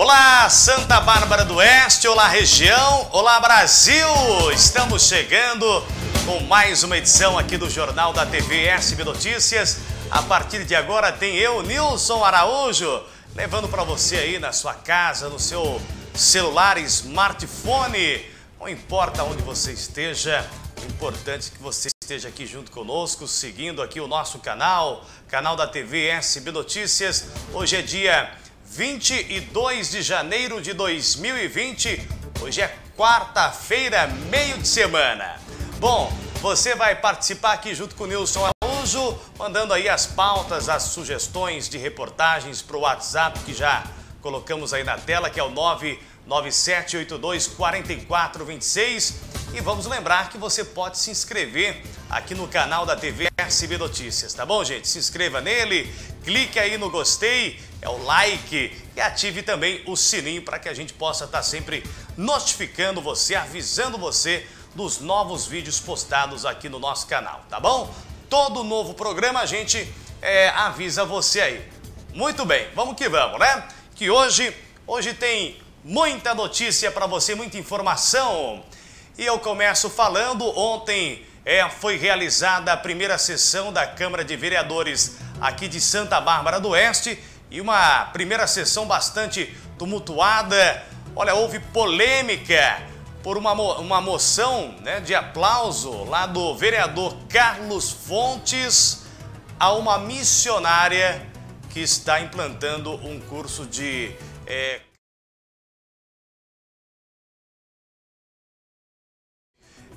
Olá, Santa Bárbara do Oeste, olá região, olá Brasil! Estamos chegando com mais uma edição aqui do Jornal da TV SB Notícias. A partir de agora tem eu, Nilson Araújo, levando para você aí na sua casa, no seu celular, smartphone, não importa onde você esteja, o importante é que você esteja aqui junto conosco, seguindo aqui o nosso canal, canal da TV SB Notícias. Hoje é dia 22 de janeiro de 2020. Hoje é quarta-feira, meio de semana. Bom, você vai participar aqui junto com o Nilson Araújo, mandando aí as pautas, as sugestões de reportagens para o WhatsApp que já colocamos aí na tela, que é o 997824426. E vamos lembrar que você pode se inscrever aqui no canal da TV SB Notícias, tá bom, gente? Se inscreva nele, clique aí no gostei é o like e ative também o sininho para que a gente possa estar tá sempre notificando você, avisando você dos novos vídeos postados aqui no nosso canal, tá bom? Todo novo programa a gente é, avisa você aí. Muito bem, vamos que vamos, né? Que hoje, hoje tem muita notícia para você, muita informação. E eu começo falando, ontem é, foi realizada a primeira sessão da Câmara de Vereadores aqui de Santa Bárbara do Oeste e uma primeira sessão bastante tumultuada. Olha, houve polêmica por uma, uma moção né, de aplauso lá do vereador Carlos Fontes a uma missionária que está implantando um curso de. É...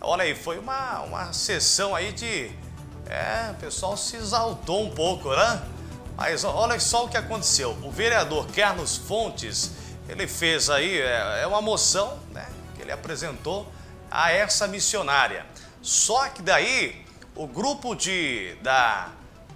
Olha aí, foi uma, uma sessão aí de. É, o pessoal se exaltou um pouco, né? Mas olha só o que aconteceu. O vereador Carlos Fontes, ele fez aí, é, é uma moção né, que ele apresentou a essa missionária. Só que daí o grupo de, da,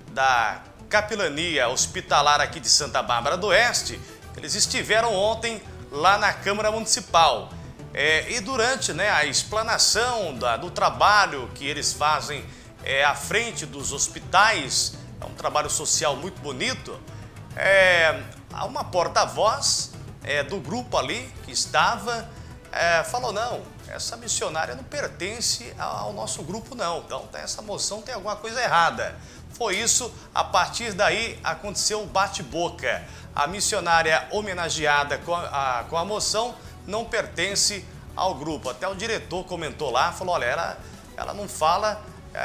da capilania hospitalar aqui de Santa Bárbara do Oeste, eles estiveram ontem lá na Câmara Municipal. É, e durante né, a explanação da, do trabalho que eles fazem é, à frente dos hospitais, é um trabalho social muito bonito. É, uma porta-voz é, do grupo ali que estava é, falou: não, essa missionária não pertence ao nosso grupo, não. Então, essa moção tem alguma coisa errada. Foi isso, a partir daí aconteceu o bate-boca. A missionária homenageada com a, a, com a moção não pertence ao grupo. Até o diretor comentou lá, falou: olha, ela, ela não fala é,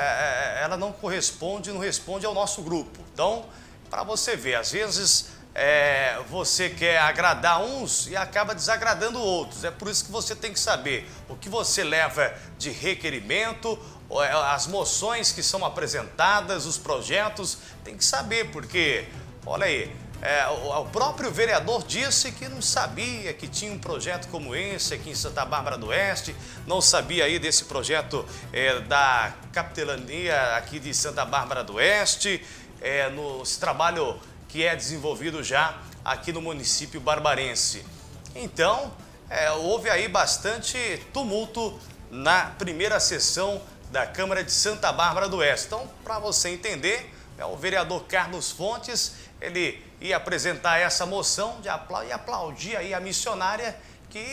é, ela não corresponde, não responde ao nosso grupo. Então, para você ver, às vezes é, você quer agradar uns e acaba desagradando outros. É por isso que você tem que saber o que você leva de requerimento, é, as moções que são apresentadas, os projetos, tem que saber, porque, olha aí, é, o, o, próprio vereador disse que não sabia que tinha um projeto como esse aqui em Santa Bárbara do Oeste, não sabia aí desse projeto é, da capitania aqui de Santa Bárbara do Oeste, é, no esse trabalho que é desenvolvido já aqui no município barbarense. Então, é, houve aí bastante tumulto na primeira sessão da Câmara de Santa Bárbara do Oeste. Então, para você entender, é, o vereador Carlos Fontes, ele ia apresentar essa moção de apla e aplaudir aí a missionária que,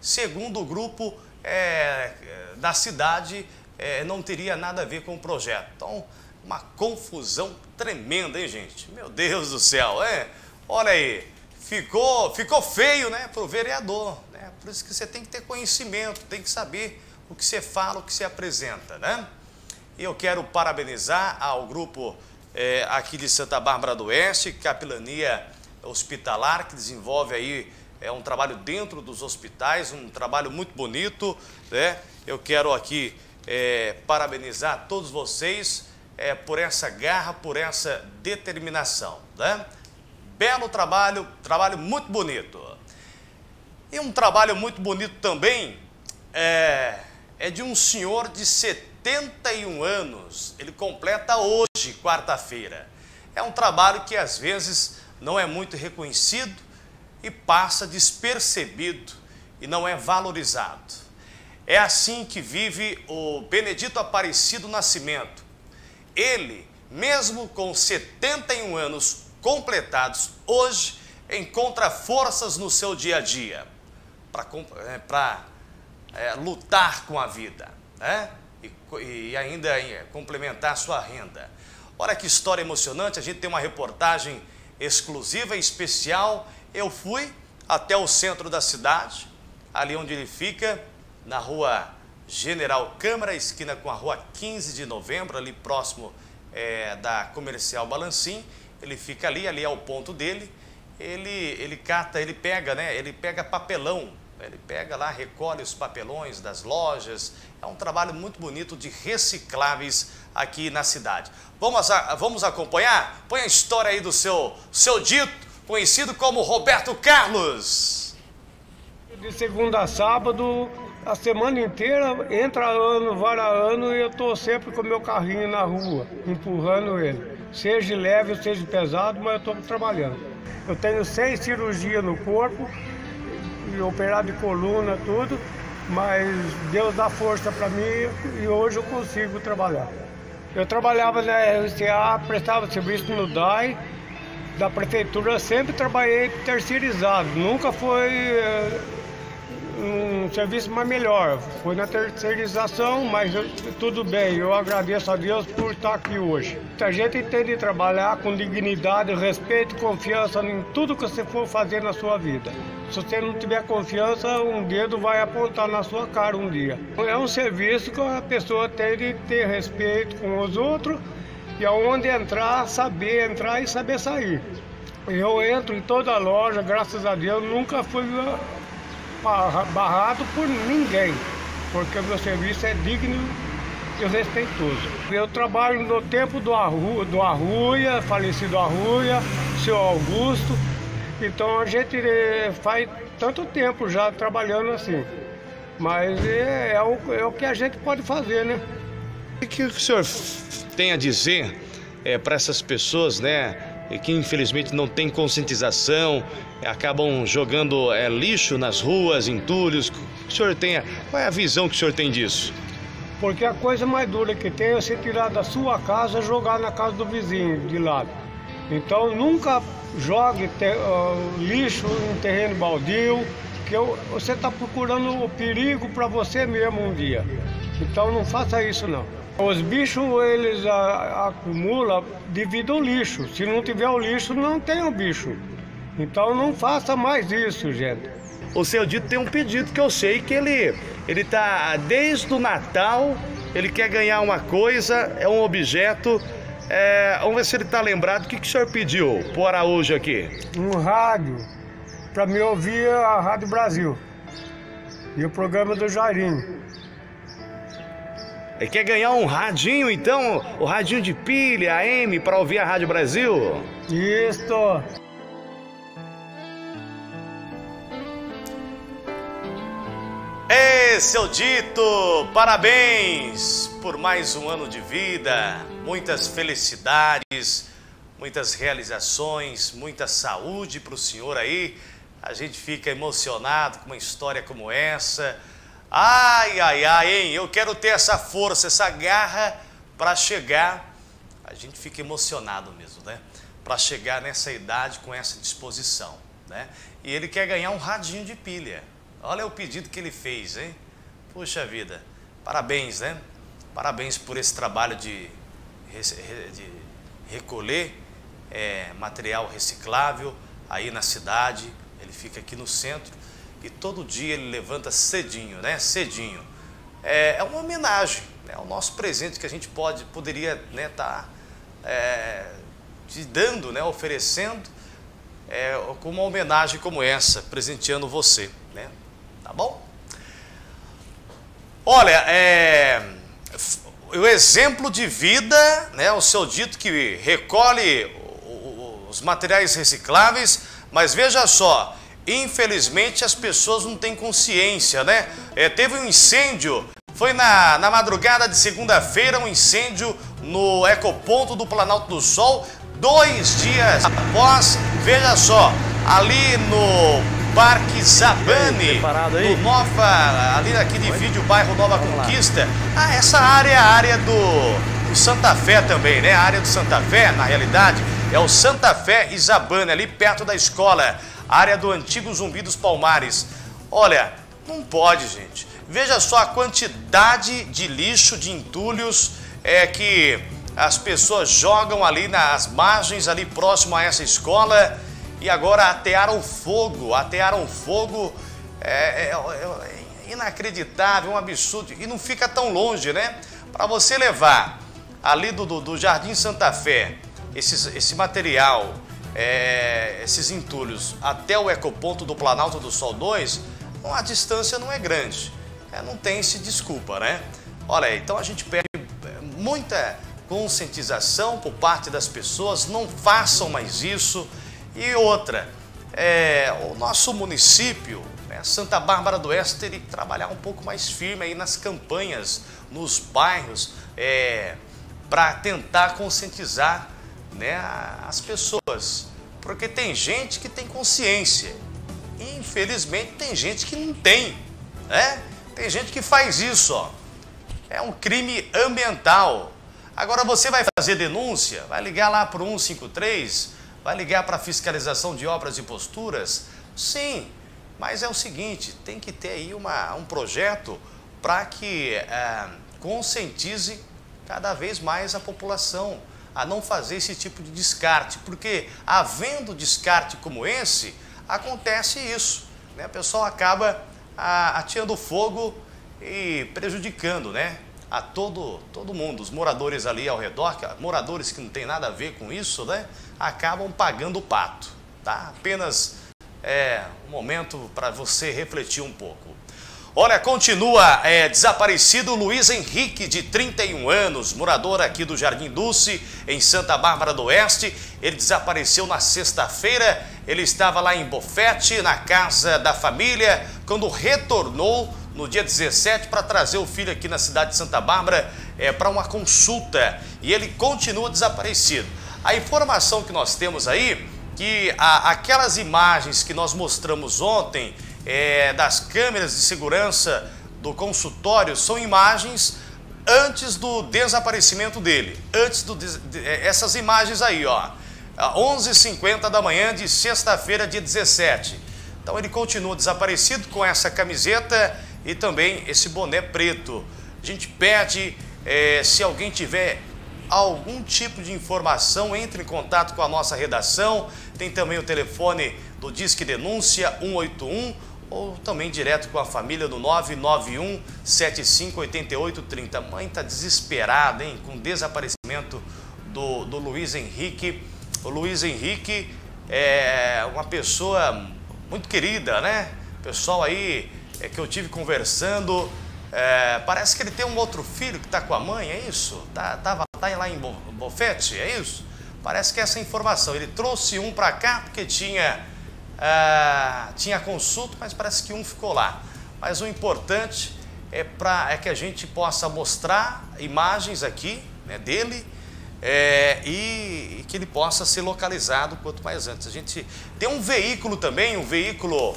segundo o grupo é, da cidade, é, não teria nada a ver com o projeto. Então, uma confusão tremenda, hein, gente? Meu Deus do céu, é? Olha aí, ficou, ficou feio, né, para o vereador, né? Por isso que você tem que ter conhecimento, tem que saber o que você fala, o que você apresenta, né? E eu quero parabenizar ao grupo é, aqui de Santa Bárbara do Oeste, capilania hospitalar, que desenvolve aí é, um trabalho dentro dos hospitais, um trabalho muito bonito. Né? Eu quero aqui é, parabenizar todos vocês é, por essa garra, por essa determinação. Né? Belo trabalho, trabalho muito bonito. E um trabalho muito bonito também é, é de um senhor de 70 81 anos. Ele completa hoje, quarta-feira. É um trabalho que às vezes não é muito reconhecido e passa despercebido e não é valorizado. É assim que vive o Benedito Aparecido Nascimento. Ele, mesmo com 71 anos completados hoje, encontra forças no seu dia a dia para é, é, lutar com a vida, né? E, e ainda é, complementar sua renda. Olha que história emocionante, a gente tem uma reportagem exclusiva especial. Eu fui até o centro da cidade, ali onde ele fica, na rua General Câmara, esquina com a rua 15 de novembro, ali próximo é, da Comercial Balancim. Ele fica ali, ali é o ponto dele. Ele, ele cata, ele pega, né? Ele pega papelão. Ele pega lá, recolhe os papelões das lojas. É um trabalho muito bonito de recicláveis aqui na cidade. Vamos, vamos acompanhar? Põe a história aí do seu, seu dito, conhecido como Roberto Carlos. De segunda a sábado, a semana inteira, entra ano, vara ano, e eu estou sempre com meu carrinho na rua, empurrando ele. Seja leve, seja pesado, mas eu estou trabalhando. Eu tenho seis cirurgias no corpo, operado de coluna, tudo, mas Deus dá força para mim e hoje eu consigo trabalhar. Eu trabalhava na RCA, prestava serviço no DAI, da prefeitura, sempre trabalhei terceirizado, nunca foi eh, um serviço mais melhor. Foi na terceirização, mas tudo bem. Eu agradeço a Deus por estar aqui hoje. A gente tem de trabalhar com dignidade, respeito e confiança em tudo que você for fazer na sua vida. Se você não tiver confiança, um dedo vai apontar na sua cara um dia. É um serviço que a pessoa tem de ter respeito com os outros e aonde entrar, saber entrar e saber sair. Eu entro em toda loja, graças a Deus, nunca fui barrado por ninguém, porque o meu serviço é digno e respeitoso. Eu trabalho no tempo do, do Arruia, falecido Arruia, seu Augusto, então a gente eh, faz tanto tempo já trabalhando assim. Mas é, é, o, é o que a gente pode fazer, né? O que o senhor tem a dizer é, para essas pessoas, né? que infelizmente não tem conscientização, acabam jogando é, lixo nas ruas, entulhos. O senhor tem, qual é a visão que o senhor tem disso? Porque a coisa mais dura que tem é você tirar da sua casa e jogar na casa do vizinho de lado. Então nunca jogue ter, uh, lixo em terreno baldio, que eu, você está procurando o perigo para você mesmo um dia. Então não faça isso não. Os bichos eles acumulam devido ao lixo. Se não tiver o lixo, não tem o bicho. Então não faça mais isso, gente. O seu Dito tem um pedido que eu sei que ele ele tá desde o Natal, ele quer ganhar uma coisa, é um objeto. É, vamos ver se ele está lembrado. O que, que o senhor pediu pro Araújo aqui? Um rádio, para me ouvir a Rádio Brasil. E o programa do Jairinho. Ele quer ganhar um radinho, então? O radinho de pilha, AM, para ouvir a Rádio Brasil? Isso! Ei, seu dito! Parabéns por mais um ano de vida, muitas felicidades, muitas realizações, muita saúde para o senhor aí. A gente fica emocionado com uma história como essa. Ai, ai, ai, hein? Eu quero ter essa força, essa garra para chegar. A gente fica emocionado mesmo, né? Para chegar nessa idade com essa disposição, né? E ele quer ganhar um radinho de pilha. Olha o pedido que ele fez, hein? Puxa vida, parabéns, né? Parabéns por esse trabalho de, de recolher é, material reciclável aí na cidade. Ele fica aqui no centro e todo dia ele levanta cedinho, né? Cedinho. É, é uma homenagem, é o nosso presente que a gente pode, poderia estar né, tá, é, te dando, né? Oferecendo é, com uma homenagem como essa, presenteando você, né? Tá bom? Olha, é, o exemplo de vida, né? O seu dito que recolhe os materiais recicláveis, mas veja só, Infelizmente as pessoas não têm consciência, né? É, teve um incêndio, foi na, na madrugada de segunda-feira, um incêndio no ecoponto do Planalto do Sol, dois dias após, veja só, ali no Parque Zabane, do Nova, ali aqui de vídeo, bairro Nova Conquista. Ah, essa área é a área do, do Santa Fé também, né? A área do Santa Fé, na realidade, É o Santa Fé Isabana, ali perto da escola, área do antigo Zumbi dos Palmares. Olha, não pode, gente. Veja só a quantidade de lixo, de entulhos é, que as pessoas jogam ali nas margens, ali próximo a essa escola e agora atearam fogo, atearam fogo. É, é, é, é inacreditável, um absurdo. E não fica tão longe, né? Para você levar ali do, do, do, Jardim Santa Fé esses, esse material, é, esses entulhos, até o ecoponto do Planalto do Sol 2, a distância não é grande. É, não tem se desculpa, né? Olha aí, então a gente pede muita conscientização por parte das pessoas, não façam mais isso. E outra, é, o nosso município, né, Santa Bárbara do Oeste, teria que trabalhar um pouco mais firme aí nas campanhas, nos bairros, é, para tentar conscientizar né, as pessoas. Porque tem gente que tem consciência. E, infelizmente tem gente que não tem. Né? Tem gente que faz isso, ó. É um crime ambiental. Agora você vai fazer denúncia, vai ligar lá para o 153, vai ligar para fiscalização de obras e posturas? Sim, mas é o seguinte, tem que ter aí uma, um projeto para que é, conscientize cada vez mais a população a não fazer esse tipo de descarte, porque havendo descarte como esse, acontece isso. Né? A pessoa acaba a, ateando fogo e prejudicando né? a todo, todo mundo. Os moradores ali ao redor, moradores que não tem nada a ver com isso, né? Acabam pagando o pato. Tá? Apenas é, um momento para você refletir um pouco. Olha, continua é, desaparecido Luiz Henrique, de 31 anos, morador aqui do Jardim Dulce, em Santa Bárbara do Oeste. Ele desapareceu na sexta-feira. Ele estava lá em Bofete, na casa da família, quando retornou no dia 17 para trazer o filho aqui na cidade de Santa Bárbara é, para uma consulta. E ele continua desaparecido. A informação que nós temos aí, que a, aquelas imagens que nós mostramos ontem é, das câmeras de segurança do consultório são imagens antes do desaparecimento dele. Antes do é, essas imagens aí, ó. 11h50 da manhã de sexta-feira, dia 17. Então ele continua desaparecido com essa camiseta e também esse boné preto. A gente pede, é, se alguém tiver algum tipo de informação, entre em contato com a nossa redação. Tem também o telefone do Disque Denúncia 181 ou também direto com a família no 991 758830. Mãe está desesperada, hein, com o desaparecimento do, do Luiz Henrique. O Luiz Henrique é uma pessoa muito querida, né? Pessoal aí é, que eu tive conversando, é, parece que ele tem um outro filho que está com a mãe, é isso? Tá, tá lá em Bofete, é isso? Parece que é essa informação. Ele trouxe um para cá porque tinha ah, tinha consulta, mas parece que um ficou lá. Mas o importante é, pra, é que a gente possa mostrar imagens aqui né, dele é, e, e, que ele possa ser localizado quanto mais antes. A gente tem um veículo também, um veículo,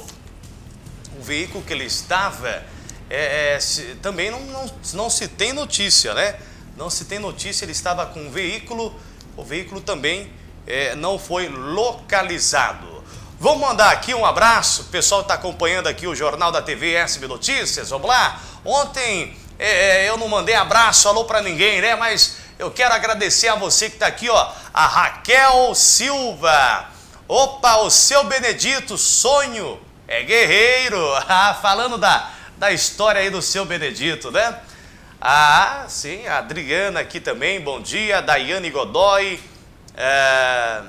um veículo que ele estava, é, é, se, também não, não, não se tem notícia, né? Não se tem notícia, ele estava com um veículo, o veículo também é, não foi localizado. Vamos mandar aqui um abraço, o pessoal está acompanhando aqui o Jornal da TV SB Notícias, vamos lá? Ontem é, é, eu não mandei abraço, alô para ninguém, né? Mas eu quero agradecer a você que está aqui, ó, a Raquel Silva. Opa, o seu Benedito, sonho, é guerreiro. Ah, falando da, da história aí do seu Benedito, né? Ah, sim, a Adriana aqui também, bom dia, Daiane Godoy. É...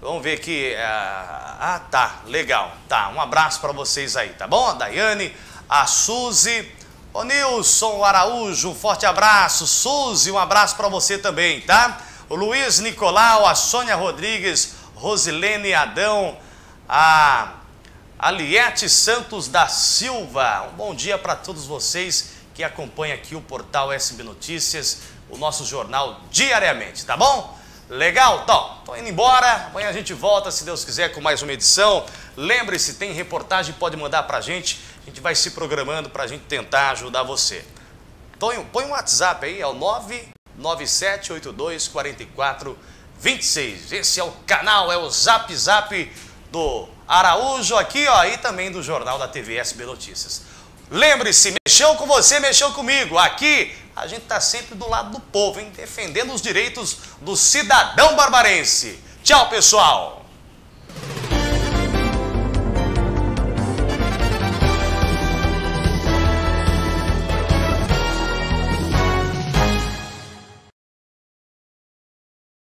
Vamos ver aqui. Ah, ah, tá, legal. Tá, um abraço para vocês aí, tá bom? A Daiane, a Suzy, o Nilson Araújo, um forte abraço. Suzy, um abraço para você também, tá? O Luiz Nicolau, a Sônia Rodrigues, Rosilene Adão, a Aliete Santos da Silva. Um bom dia para todos vocês que acompanham aqui o portal SB Notícias, o nosso jornal diariamente, tá bom? Legal? Então, tô indo embora. Amanhã a gente volta, se Deus quiser, com mais uma edição. Lembre-se, tem reportagem, pode mandar pra gente. A gente vai se programando pra gente tentar ajudar você. Põe um WhatsApp aí, é o 9978244 26. Esse é o canal, é o Zap Zap do Araújo aqui, ó, e também do Jornal da TV SB Notícias. Lembre-se, mexeu com você, mexeu comigo. Aqui a gente está sempre do lado do povo, hein? defendendo os direitos do cidadão barbarense. Tchau, pessoal!